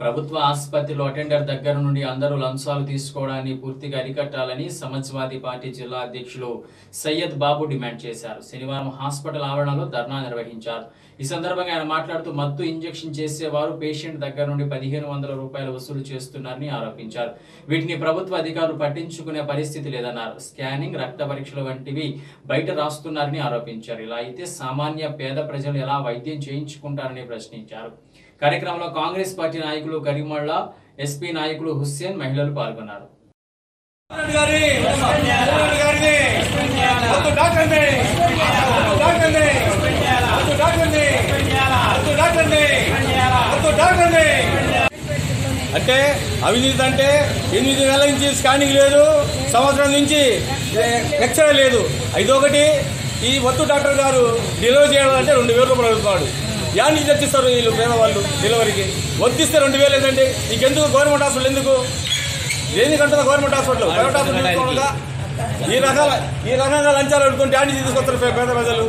ప్రభుత్వ ఆసుపత్రిలో అటెండర్ దగ్గర నుండి అందరూ లంచాలు తీసుకోవడాన్ని పూర్తిగా అరికట్టాలని సమాజ్వాదీ పార్టీ జిల్లా అధ్యక్షులు సయ్యద్ బాబు డిమాండ్ చేశారు. శనివారం హాస్పిటల్ ఆవరణలో ధర్నా నిర్వహించారు. ఈ సందర్భంగా ఆయన మాట్లాడుతూ మత్తు ఇంజెక్షన్ చేసేవారు పేషెంట్ దగ్గర నుండి పదిహేను వందల రూపాయలు వసూలు చేస్తున్నారని ఆరోపించారు. వీటిని ప్రభుత్వ అధికారులు పట్టించుకునే పరిస్థితి లేదన్నారు. స్కానింగ్ రక్త పరీక్షలు వంటివి బయట రాస్తున్నారని ఆరోపించారు. ఇలా అయితే సామాన్య పేద ప్రజలు ఎలా వైద్యం చేయించుకుంటారని ప్రశ్నించారు. కార్యక్రమంలో కాంగ్రెస్ పార్టీ నాయకులు కరీమళ్ళ ఎస్పీ నాయకులు హుస్సేన్ మహిళలు పాల్గొన్నారు. అంటే అవినీతి అంటే ఎనిమిది నెలల నుంచి స్కానింగ్ లేదు సంవత్సరం నుంచి ఎక్సరే లేదు. ఇదొకటి ఈ వత్తు డాక్టర్ గారు డెలివరీ చేయాలంటే రెండు వేల రూపాయలు అడుగుతున్నాడు యాడ్ నుంచి తెచ్చిస్తారు వీళ్ళు పేదవాళ్ళు డెలివరీకి వర్తిస్తే రెండు వేలు లేదండి నీకెందుకు గవర్నమెంట్ హాస్పిటల్ ఎందుకు? దేనికంటున్నా గవర్నమెంట్ హాస్పిటల్? Private hospital? ఈ రకాల ఈ రకంగా లంచాలు అడుగుతుంటే నుంచి తీసుకొస్తారు పేద ప్రజలు.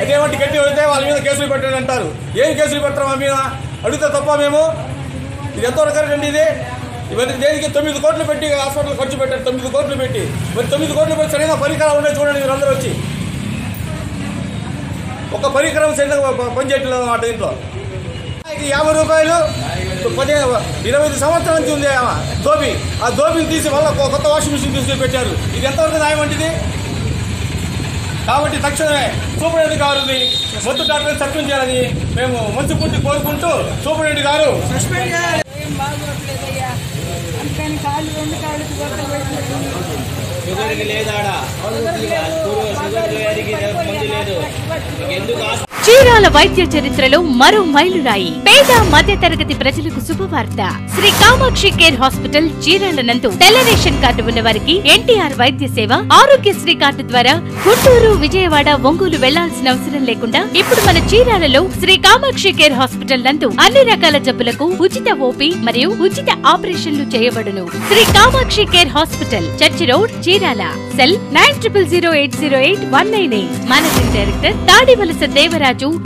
అయితే ఏమంటే గట్టి వెళ్తే వాళ్ళ మీద కేసులు పెట్టాడు అంటారు. ఏం కేసులు పెట్టరు మా మీద? అడిగితే తప్ప మేము? ఇది కరెక్ట్ అండి ఇది? ఇవన్నీ దేనికి? తొమ్మిది కోట్లు పెట్టి హాస్పిటల్ ఖర్చు పెట్టారు తొమ్మిది కోట్లు పెట్టి. మరి తొమ్మిది కోట్లు పెట్టి సరైన పరికరాలు ఉన్నాయి చూడండి మీరు అందరూ వచ్చి. ఒక పరికరం ప- పనిచేయట్లేదు అన్నమాట దీంట్లో. ఇది యాభై రూపాయలు. పది ఇరవై ఐదు సంవత్సరాల నుంచి ఉంది ఆమె దోబి. ఆ దోబిని తీసి వల్ల కొత్త వాషింగ్ మిషన్ తీసుకొని పెట్టారు ఇది ఎంతవరకు న్యాయం కాబట్టి తక్షణమే సూపరింటెండెంట్ గారిని మొత్తం డాక్టర్ సత్యం చేయాలని మేము మంచి పుట్టి కోరుకుంటూ సూపరింటెండెంట్ గారు. లేదు. गेंदू का చీరాల వైద్య చరిత్రలో మరో మైలురాయి. పేద మధ్య తరగతి ప్రజలకు శుభవార్త. శ్రీ కామాక్షి కేర్ హాస్పిటల్ చీరాల నందు తెల్ల రేషన్ కార్డు ఉన్న వారికి ఎన్టీఆర్ వైద్య సేవ ఆరోగ్యశ్రీ కార్డు ద్వారా గుంటూరు విజయవాడ ఒంగోలు వెళ్ళాల్సిన అవసరం లేకుండా ఇప్పుడు మన చీరాలలో శ్రీ కామాక్షి కేర్ హాస్పిటల్ నందు అన్ని రకాల జబ్బులకు ఉచిత ఓపీ మరియు ఉచిత ఆపరేషన్లు చేయబడును. Shri Kamakshi care hospital church road Chirala. Cell nine triple zero eight zero eight one nine eight. Managing director Tadivalasa Devaraju. chú.